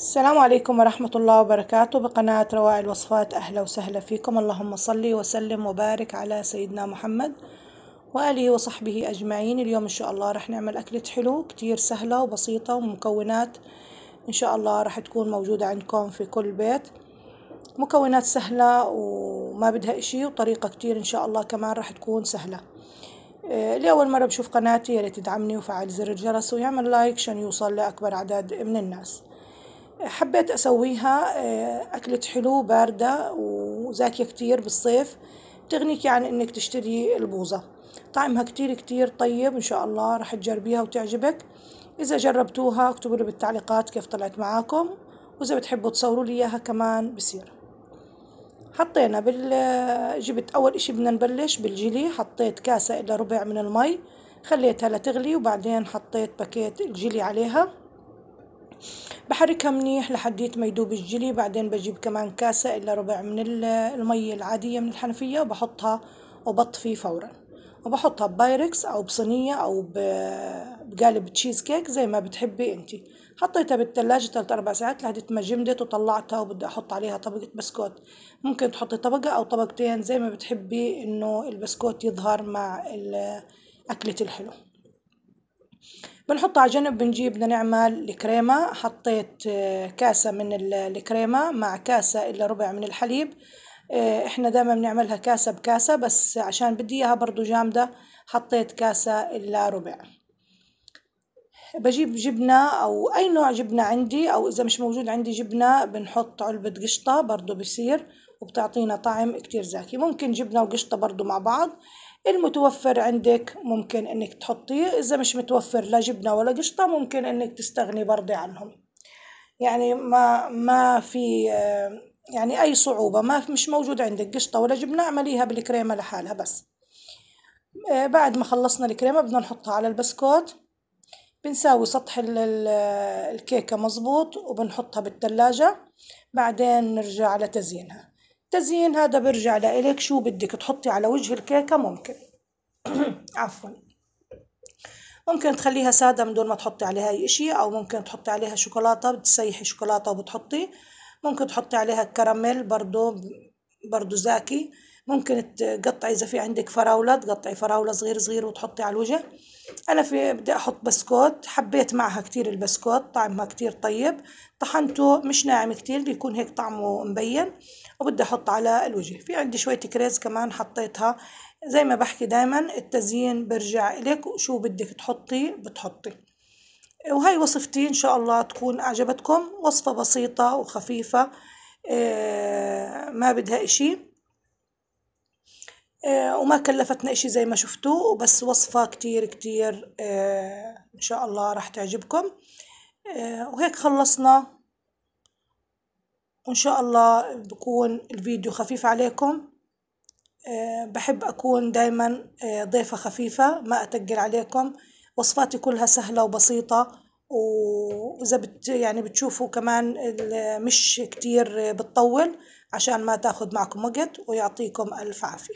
السلام عليكم ورحمة الله وبركاته بقناة روائع الوصفات. أهلا وسهلا فيكم. اللهم صل وسلم وبارك على سيدنا محمد وآله وصحبه أجمعين. اليوم إن شاء الله رح نعمل أكلة حلو كتير سهلة وبسيطة ومكونات إن شاء الله رح تكون موجودة عندكم في كل بيت. مكونات سهلة وما بدها إشي وطريقة كتير إن شاء الله كمان رح تكون سهلة. آه، لأول مرة بشوف قناتي؟ يا ريت تدعمني وفعل زر الجرس ويعمل لايك عشان يوصل لأكبر عدد من الناس. حبيت أسويها آه، أكلة حلو باردة وزاكية كتير بالصيف. بتغنيكي عن إنك تشتري البوظة طعمها كتير كتير طيب إن شاء الله رح تجربيها وتعجبك. إذا جربتوها اكتبوا لي بالتعليقات كيف طلعت معاكم وإذا بتحبوا تصوروا لي إياها كمان بصير. حطينا بال جبت أول إشي بدنا نبلش بالجيلي حطيت كاسة إلا ربع من المي خليتها لتغلي وبعدين حطيت باكيت الجيلي عليها. بحركها منيح لحديت ما يدوب الجلي. بعدين بجيب كمان كاسة إلا ربع من المية العادية من الحنفية وبحطها وبطفي فورا. وبحطها ببايركس أو بصينية أو بقالب تشيز كيك زي ما بتحبي أنتي. حطيتها بالثلاجة ثلاث أربع ساعات لحد ما جمدت وطلعتها وبدي أحط عليها طبقة بسكوت. ممكن تحطي طبقة أو طبقتين زي ما بتحبي إنه البسكوت يظهر مع أكلة الحلو. بنحطها على جنب بنجيب بدنا نعمل الكريمة. حطيت آه، كاسة من الكريمة مع كاسة إلا ربع من الحليب. آه، إحنا دائما بنعملها كاسة بكاسة بس عشان بدي إياها برضو جامدة حطيت كاسة إلا ربع. بجيب جبنة أو أي نوع جبنة عندي أو إذا مش موجود عندي جبنة بنحط علبة قشطة برضو بصير وبتعطينا طعم كتير زاكي. ممكن جبنة وقشطة برضو مع بعض. المتوفر عندك ممكن إنك تحطيه إذا مش متوفر لا جبنة ولا قشطة ممكن إنك تستغني برضه عنهم. يعني ما ما في يعني أي صعوبة ما مش موجود عندك قشطة ولا جبنة اعمليها بالكريمة لحالها بس. بعد ما خلصنا الكريمة بدنا نحطها على البسكوت. بنساوي سطح الكيكة مظبوط وبنحطها بالثلاجة بعدين نرجع على تزيينها تزيين هذا برجع لإلك شو بدك تحطي على وجه الكيكة ممكن. عفوا. ممكن تخليها سادة من دون ما تحطي عليها أي إشي أو ممكن تحطي عليها شوكولاتة بتسيحي شوكولاتة وبتحطي ممكن تحطي عليها كراميل برضو برضو زاكي. ممكن تقطعي إذا في عندك فراولة تقطعي فراولة صغير صغير وتحطي على الوجه. أنا في بدي أحط بسكوت حبيت معها كتير البسكوت طعمها كتير طيب. طحنته مش ناعم كتير بيكون هيك طعمه مبين. وبدي أحط على الوجه. في عندي شوية كريز كمان حطيتها. زي ما بحكي دايما التزيين برجع إلك وشو بدك تحطي بتحطي. وهي وصفتي إن شاء الله تكون أعجبتكم. وصفة بسيطة وخفيفة آه، ما بدها إشي. وما كلفتنا إشي زي ما شفتوا بس وصفة كتير كتير آه، إن شاء الله راح تعجبكم. آه، وهيك خلصنا. وإن شاء الله بكون الفيديو خفيف عليكم. بحب أكون دايما ضيفة خفيفة ما أتقل عليكم. وصفاتي كلها سهلة وبسيطة. وإذا بت يعني بتشوفوا كمان مش كتير بتطول عشان ما تاخد معكم وقت ويعطيكم ألف عافية.